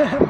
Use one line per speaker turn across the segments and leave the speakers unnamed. Yeah.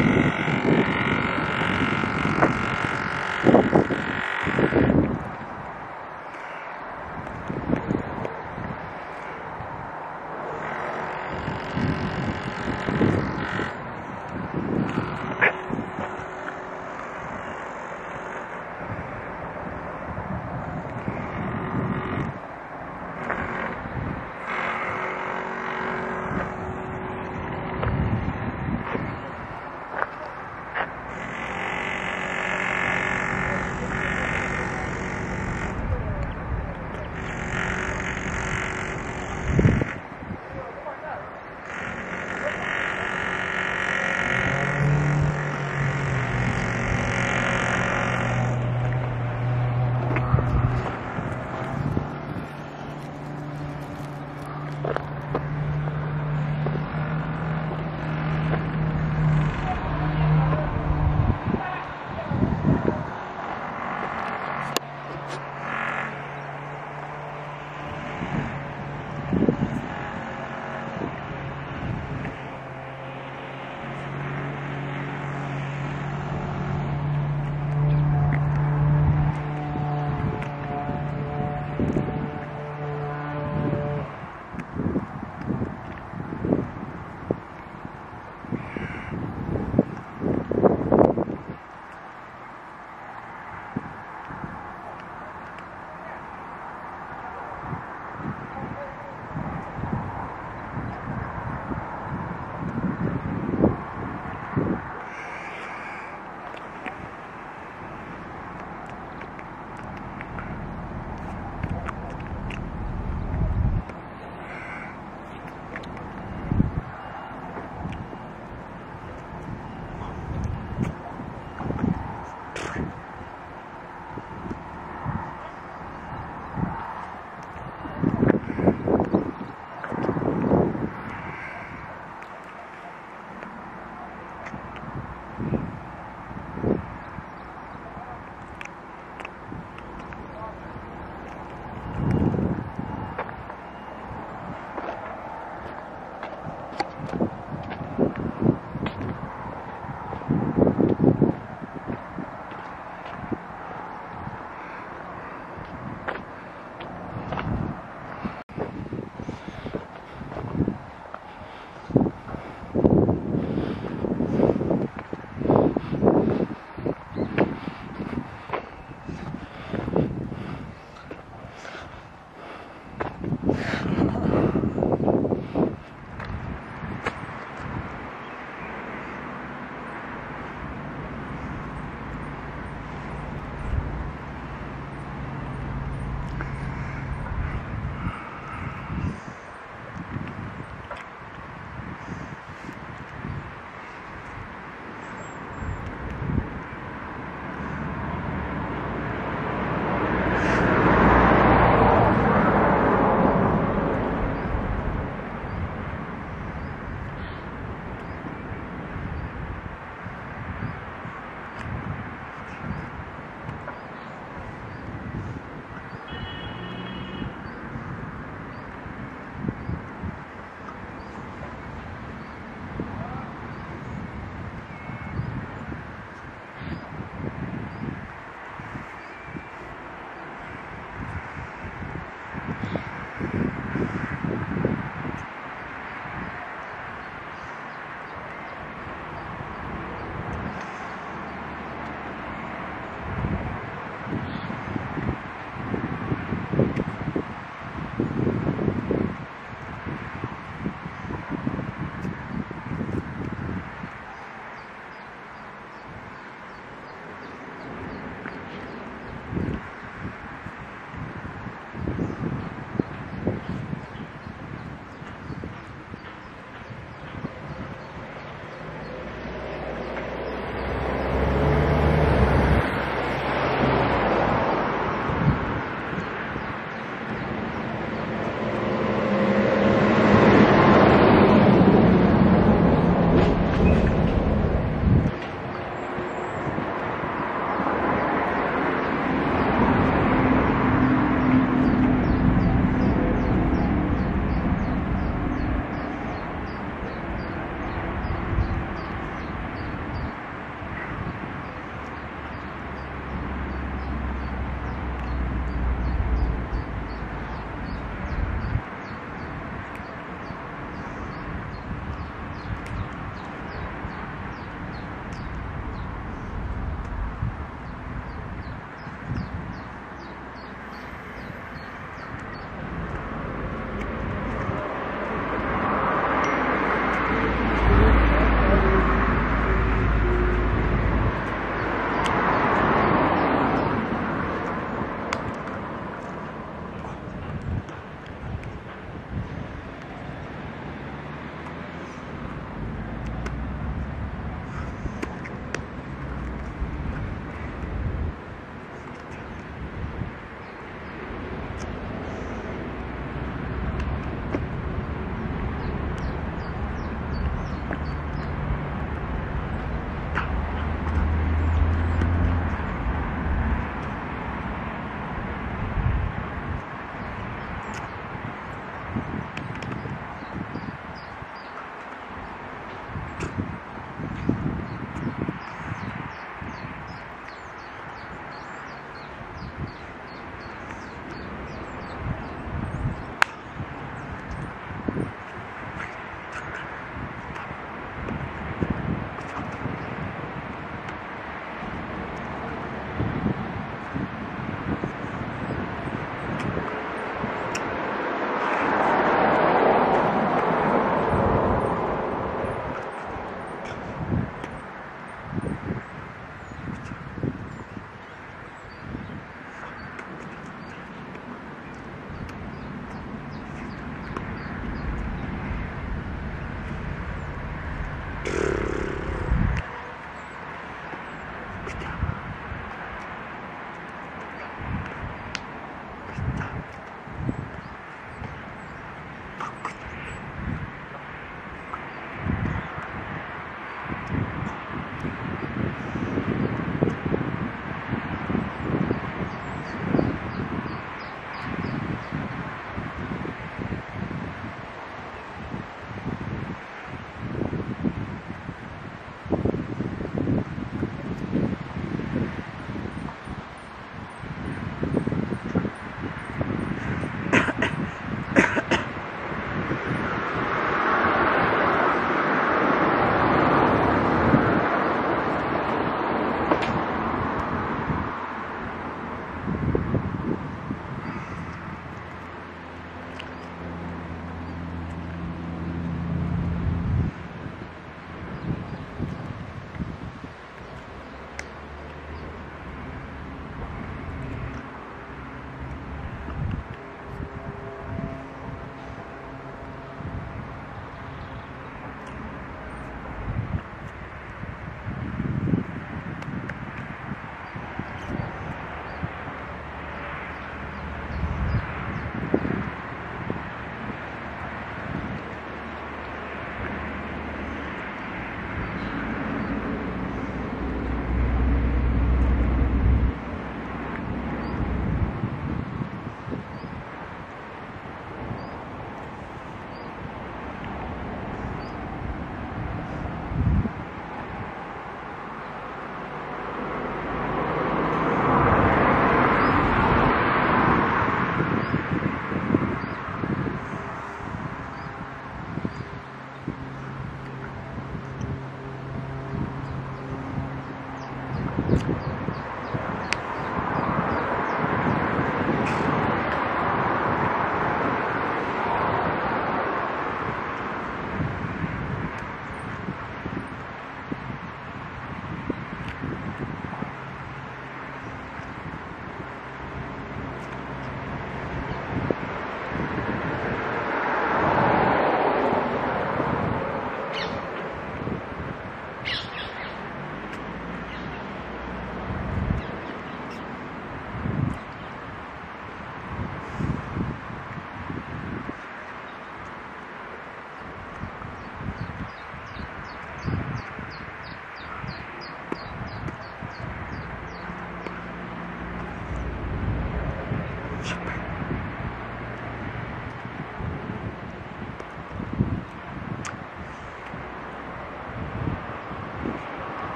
Thank you.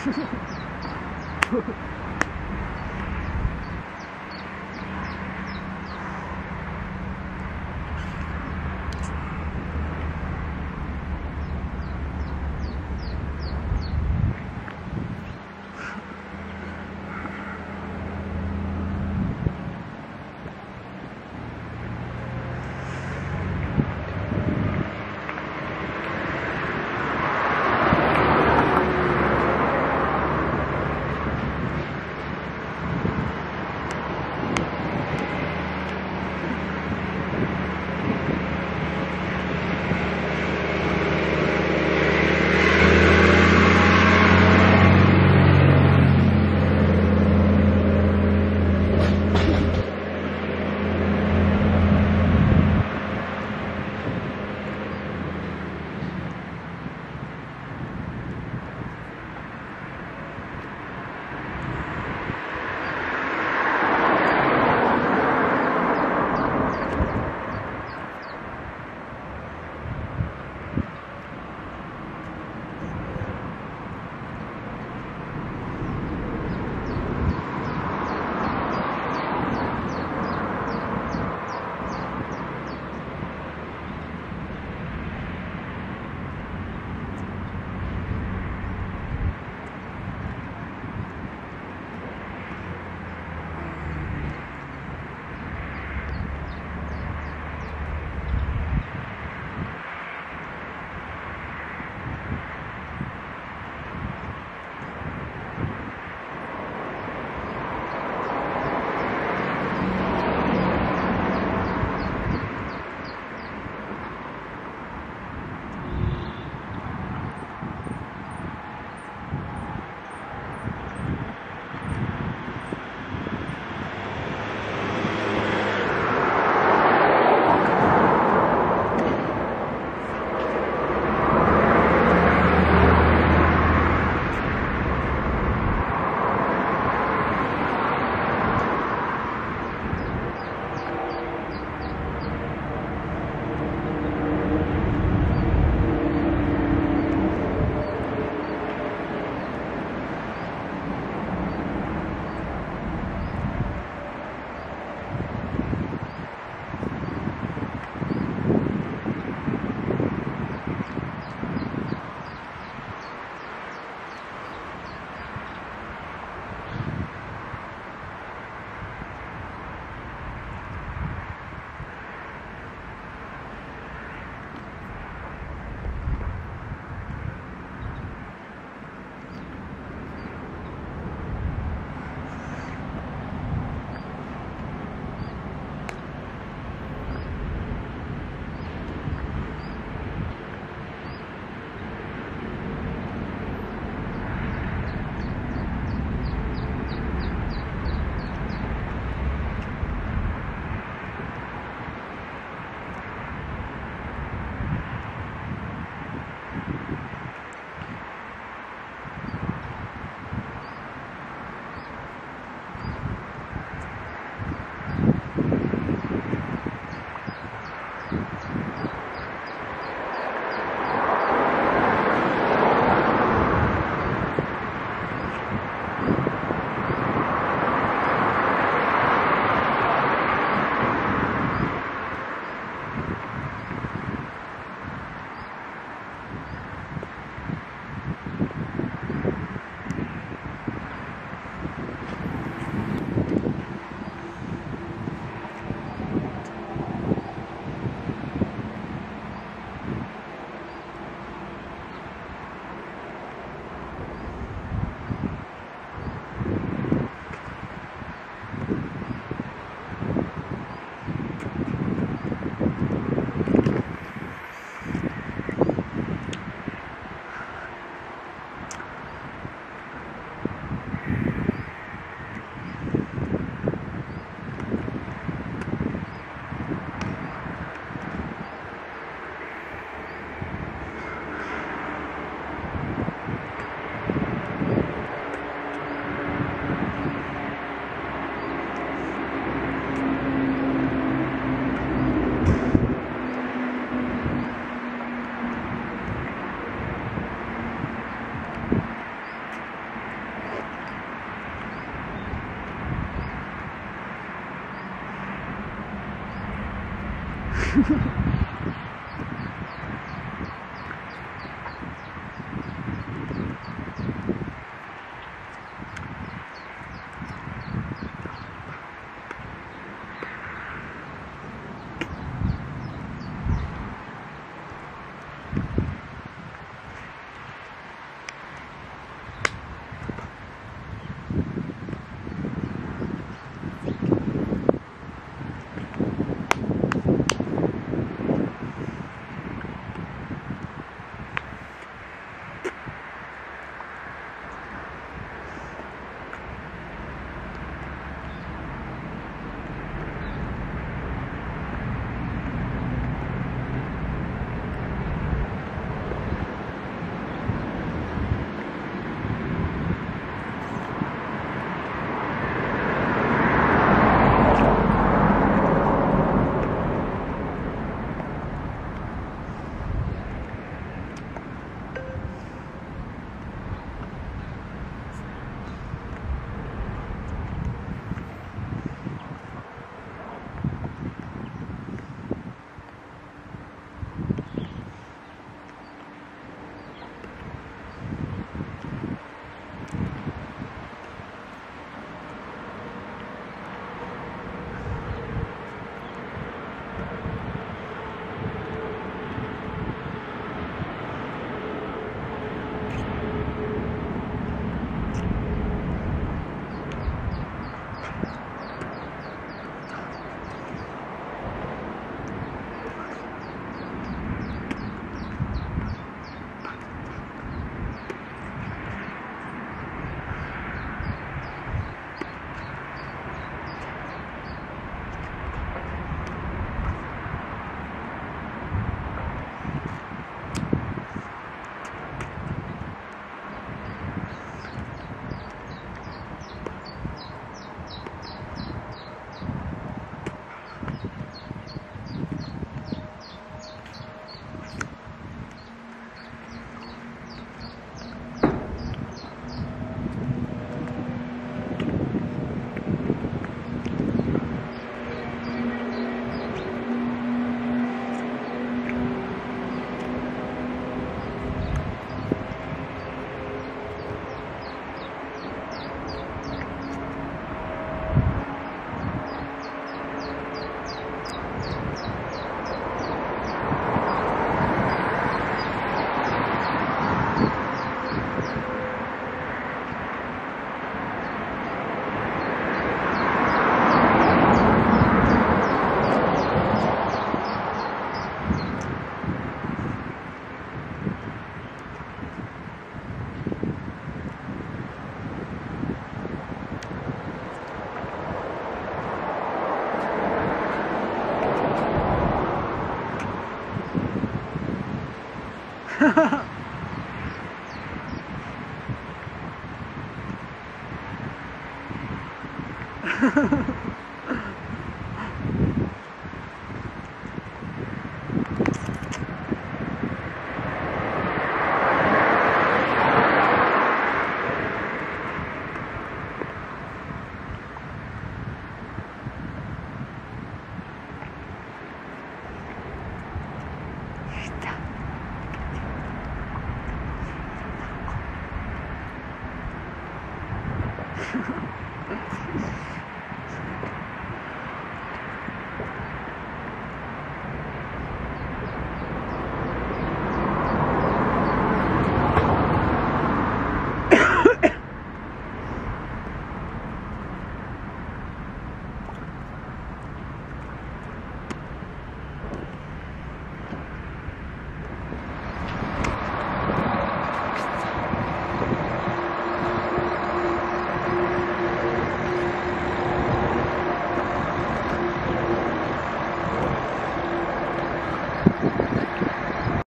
フフフ。